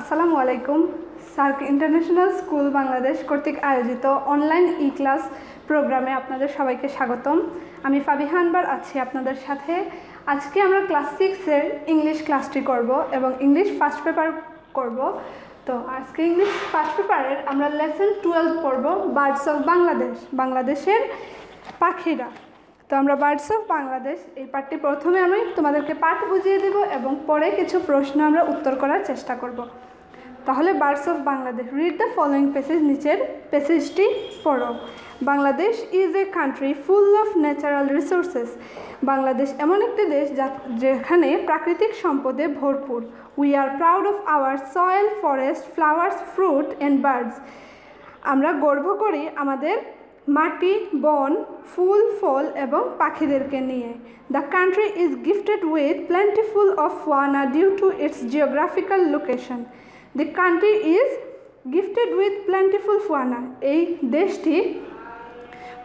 আসসালামু আলাইকুম। SAARC international school Bangladesh কর্তৃক আয়োজিত অনলাইন ই ক্লাস প্রোগ্রামে আপনাদের সবাইকে স্বাগতম। আমি ফাবিহানবার আছি আপনাদের সাথে। আজকে আমরা ক্লাস সিক্সের ইংলিশ ক্লাসটি করব এবং ইংলিশ ফার্স্ট পেপার করব। তো আজকে ইংলিশ ফার্স্ট পেপারের আমরা লেসন টুয়েলভ পড়ব, বার্ডস অফ বাংলাদেশ, বাংলাদেশের পাখিরা। তো আমরা বার্ডস অফ বাংলাদেশ, এই পাঠটি প্রথমে আমি তোমাদেরকে পাঠ বুঝিয়ে দেব এবং পরে কিছু প্রশ্ন আমরা উত্তর করার চেষ্টা করব। তাহলে birds of Bangladesh read the following passage নিচের পেসেজটি পড়ো। Bangladesh is a country full of natural resources Bangladesh এমন একটি দেশ যা, যেখানে প্রাকৃতিক সম্পদে ভরপুর। We are proud of our soil forest flowers fruit and birds আমরা গর্ব করি আমাদের মাটি, বন, ফুল, ফল এবং পাখিদেরকে নিয়ে। The country is gifted with plentiful of fauna due to its geographical location the country is gifted with plentiful fauna এই দেশটি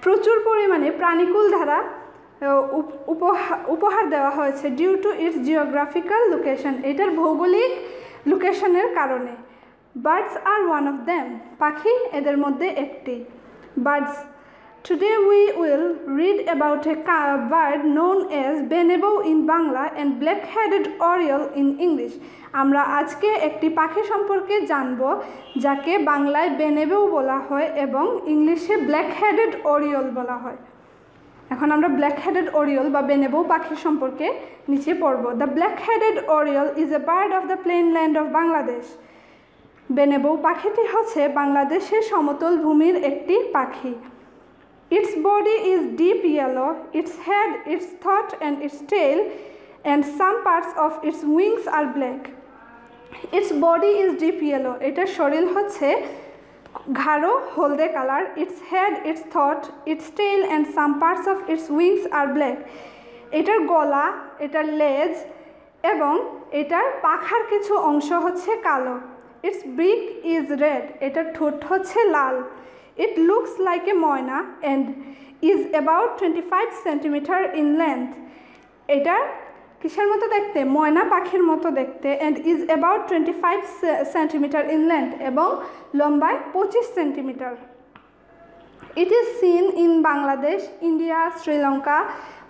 প্রচুর পরিমাণে প্রাণীকুল দ্বারা উপহার দেওয়া হয়েছে due to its geographical location এটার ভৌগোলিক লোকেশনের কারণে। Birds are one of them পাখি এদের মধ্যে একটি। Birds Today we will read about a bird known as benebo in Bangla and black-headed oriole in English. আমরা আজকে একটি পাখি সম্পর্কে জানব, যাকে বাংলায় বেনেবেও বলা হয় এবং ইংলিশে ব্ল্যাক হেডেড ওরিয়ল বলা হয়। এখন আমরা ব্ল্যাক হেডেড ওরিয়ল বা বেনেবো পাখি সম্পর্কে নিচে পড়ব। The black headed oriole is a bird of the plain land of Bangladesh বেনেবো পাখিটি হচ্ছে বাংলাদেশের সমতল ভূমির একটি পাখি। Its body is deep yellow, its head, its throat and its tail and some parts of its wings are black. Its body is deep yellow. এটার শরীর হচ্ছে গাঢ় হলদে colour its head its thought its tail and some parts of its wings are black এটার গলা এটার লেজ এবং এটার পাখার কিছু অংশ হচ্ছে কালো। ইটস ব্রিক ইজ রেড এটার ঠোঁট হচ্ছে লাল। It looks like a moina and is about 25 centimeter in length. এটা কিসের মতো দেখতে? ময়না পাখির মতো দেখতে and is about twenty five centimetre in length এবং লম্বায় পঁচিশ centimetre it is seen in Bangladesh India Sri Lanka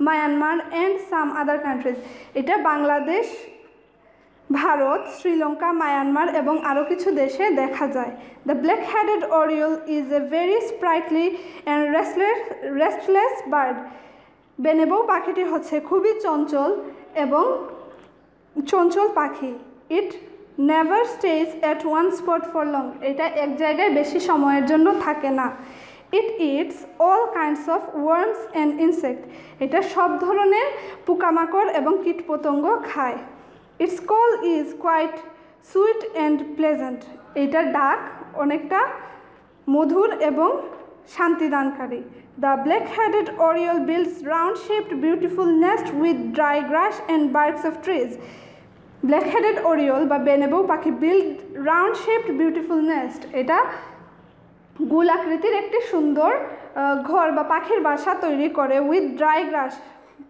Myanmar and some other countries এটা বাংলাদেশ ভারত, শ্রীলঙ্কা, মায়ানমার এবং আরও কিছু দেশে দেখা যায়। The black headed oriole is a very sprightly and restless restless bird বেনেবো পাখিটি হচ্ছে খুবই চঞ্চল এবং চঞ্চল পাখি। It never stays at one spot for long এটা এক জায়গায় বেশি সময়ের জন্য থাকে না। It eats all kinds of worms and insect এটা সব ধরনের পোকামাকড় এবং কীটপতঙ্গ খায়। Its call is quite sweet and pleasant এটার ডাক অনেকটা মধুর এবং শান্তিদানকারী। The black headed oriole builds round shaped beautiful nest with dry grass and barks of trees black headed oriole বা বেনেবো পাখি build round shaped beautiful nest এটা গোল আকৃতির একটি সুন্দর ঘর বা পাখির বাসা তৈরি করে উইথ ড্রাই গ্রাস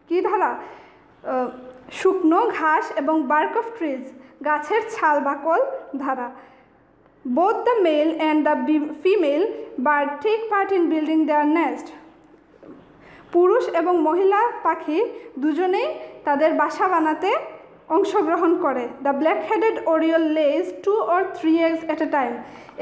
কী ধারা? শুকনো ঘাস এবং বার্ক অফ ট্রিজ গাছের ছাল বাকল ধারা। Both the male and the female bar take part in building their nest পুরুষ এবং মহিলা পাখি দুজনেই তাদের বাসা বানাতে অংশগ্রহণ করে। The black headed oriole lays two or three eggs at a time.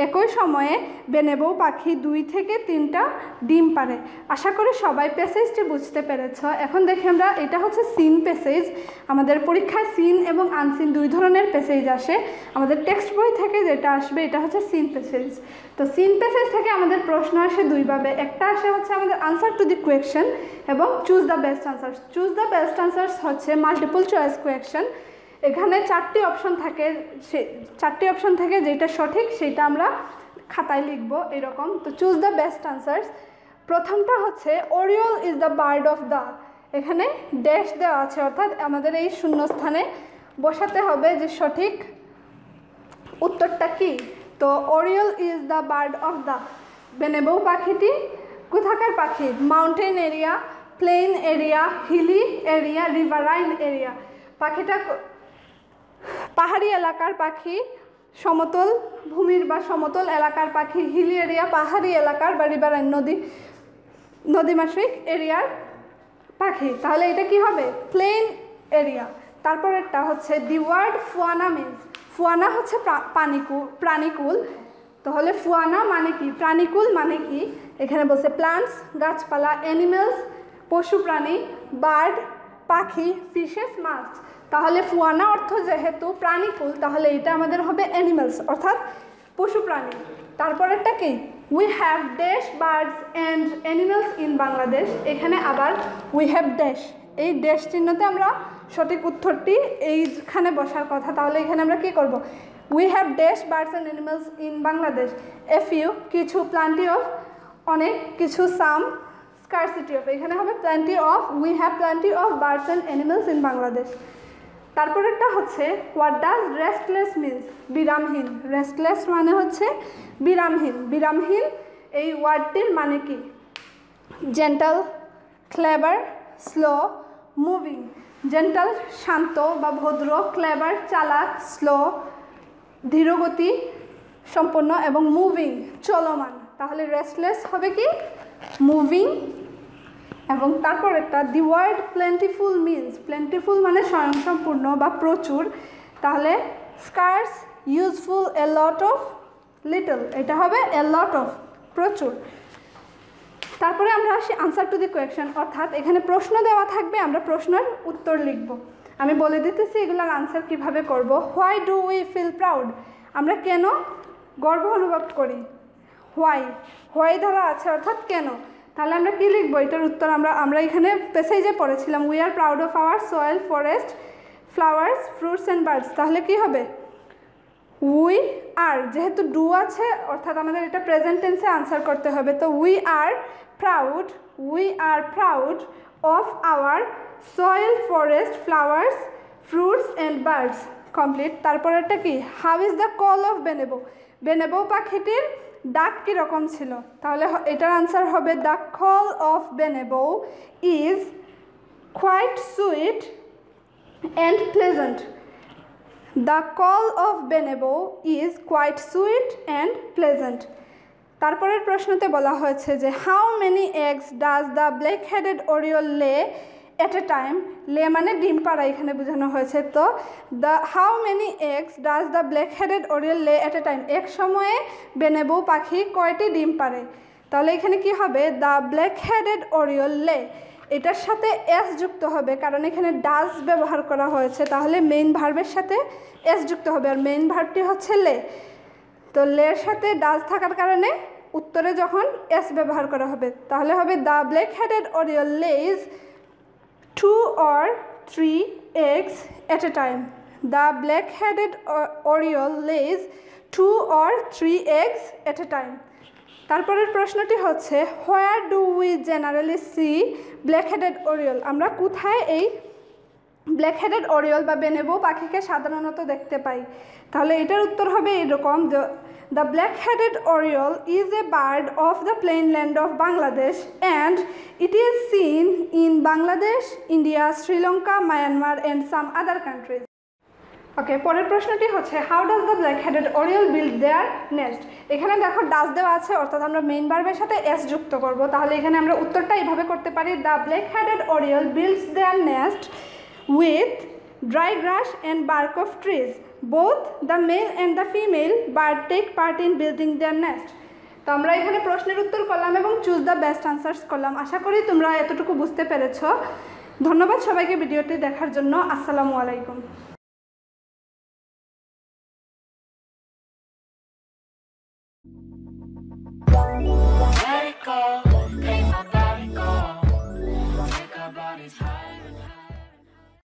একই সময়ে বেনেবো পাখি দুই থেকে তিনটা ডিম পারে। আশা করি সবাই প্যাসেজটি বুঝতে পেরেছ। এখন দেখি আমরা, এটা হচ্ছে সিন প্যাসেজ। আমাদের পরীক্ষায় সিন এবং আনসিন দুই ধরনের প্যাসেজ আসে। আমাদের টেক্সট বই থেকে যেটা আসবে, এটা হচ্ছে সিন প্যাসেজ। তো সিন প্যাসেজ থেকে আমাদের প্রশ্ন আসে দুইভাবে। একটা আসে হচ্ছে আমাদের আনসার টু দি কোয়েকশন এবং choose the best answer choose the best answers হচ্ছে মাল্টিপল চয়েস কোয়েকশন এখানে চারটি অপশন থাকে, সে, চারটি অপশন থাকে যেটা সঠিক সেটা আমরা খাতায় লিখব এরকম। তো চুজ দ্য বেস্ট আনসার্স প্রথমটা হচ্ছে oriole is the bird of the এখানে ড্যাশ দেওয়া আছে, অর্থাৎ আমাদের এই শূন্যস্থানে বসাতে হবে যে সঠিক উত্তরটা কি। তো oriole is the bird of the বেনেবৌ পাখিটি কোথাকার পাখি? Mountain area plain area hilly area riverine area পাখিটা পাহাড়ি এলাকার পাখি সমতল ভূমির বা সমতল এলাকার পাখি, হিলি এরিয়া, পাহাড়ি এলাকার বা রিভারাইন নদী নদীমাসিক এরিয়ার পাখি। তাহলে এটা কি হবে? Plain area. তারপরেরটা হচ্ছে দি ওয়ার্ড ফুয়ানা মিন্স ফুয়ানা হচ্ছে পানিকুল প্রাণীকুল। তাহলে ফুয়ানা মানে কি? প্রাণীকুল মানে কি? এখানে বলছে প্লান্টস গাছপালা অ্যানিমেলস পশু প্রাণী বার্ড পাখি ফিশেস মাছ। তাহলে ফুয়ানা অর্থ যেহেতু প্রাণীকুল, তাহলে এটা আমাদের হবে অ্যানিমেলস অর্থাৎ পশু প্রাণী। তারপরেরটা কি? We have dash birds and animals in Bangladesh এখানে আবার উই হ্যাভ ড্যাশ এই ড্যাশ চিহ্নতে আমরা সঠিক উত্তরটি এইখানে বসার কথা। তাহলে এখানে আমরা কি করব? We have dash birds and animals in Bangladesh a few কিছু প্লান্টি অফ অনেক, কিছু সাম স্কারসিটি অফ এখানে হবে plenty of we have plenty of birds and animals in Bangladesh তারপরেরটা হচ্ছে হোয়াট ডাজ রেস্টলেস মিনস বিরামহীন। রেস্টলেস মানে হচ্ছে বিরামহীন। বিরামহীন এই ওয়ার্ডটির মানে কি? Gentle clever slow moving gentle শান্ত বা ভদ্র ক্লেবার চালাক স্লো ধীরগতি, সম্পন্ন এবং মুভিং চলমান। তাহলে রেস্টলেস হবে কি? মুভিং এবং তারপর একটা the word plentiful means plentiful মানে স্বয়ংসম্পূর্ণ বা প্রচুর, তাহলে scarce useful a lot of little এটা হবে এ লট অফ প্রচুর। তারপরে আমরা আসি আনসার টু দি কোয়েকশন অর্থাৎ এখানে প্রশ্ন দেওয়া থাকবে, আমরা প্রশ্নের উত্তর লিখব। আমি বলে দিতেছি এগুলোর আনসার কীভাবে করব। Why do we feel proud আমরা কেন গর্ব অনুভব করি? হোয়াই হোয়াই দ্বারা আছে, অর্থাৎ কেন? তাহলে আমরা কী লিখব? এটার উত্তর আমরা আমরা এখানে পেসেজে পড়েছিলাম we are proud of our soil forest flowers fruits and birds তাহলে কি হবে? উই আর যেহেতু ডু আছে, অর্থাৎ আমাদের এটা প্রেজেন্ট টেন্সে আনসার করতে হবে। তো we are proud we are proud of our soil forest flowers fruits and birds complete তারপরেরটা কি? How is the call of benebou বেনেবো পাখিটির ডাক কীরকম ছিল? তাহলে এটার আনসার হবে the call of benebou is quite sweet and pleasant the call of benebou is quite sweet and pleasant তারপরের প্রশ্নতে বলা হয়েছে যে how many eggs does the black headed oriole lay at a time lay মানে ডিম পাড়া এখানে বোঝানো হয়েছে। তো the how many eggs does the black headed oriole lay at a time এক সময়ে বেনেবো পাখি কয়টি ডিম পারে তাহলে এখানে কি হবে? দ্য ব্ল্যাক হেডেড ওরিয়াল লে এটার সাথে এস যুক্ত হবে, কারণ এখানে ডাজ ব্যবহার করা হয়েছে। তাহলে মেইন ভার্বের সাথে এস যুক্ত হবে, আর মেইন ভার্বটি হচ্ছে লে তো লের সাথে ডাজ থাকার কারণে উত্তরে যখন এস ব্যবহার করা হবে, তাহলে হবে দ্য ব্ল্যাক হেডেড ওরিয়াল লেজ two or three eggs at a time. The black-headed oriole lays two or three eggs at a time. তারপরের প্রশ্নটি হচ্ছে where do we generally see black headed oriole আমরা কোথায় এই ব্ল্যাক হেডেড ওরিয়ল বা বেনেবো পাখিকে সাধারণত দেখতে পাই। তাহলে এটার উত্তর হবে এরকম the black-headed oriole is a bird of the plainland of of Bangladesh and it is seen in Bangladesh India Sri Lanka Myanmar and some other countries okay পরের প্রশ্নটি হচ্ছে how does the black headed oriole build their nest এখানে দেখো does দেওয়া আছে, অর্থাৎ আমরা main বার্বের সাথে এস যুক্ত করব। তাহলে এখানে আমরা উত্তরটা এইভাবে করতে পারি the black headed oriole builds their nest with dry grass and bark of trees. Both the male and the female bird take part in building their nest. তো আমরা এখানে প্রশ্নের উত্তর করলাম এবং চুজ দ্য বেস্ট আনসার্স করলাম আশা করি তোমরা এতটুকু বুঝতে পেরেছ ধন্যবাদ সবাইকে ভিডিওটি দেখার জন্য আসসালামু আলাইকুম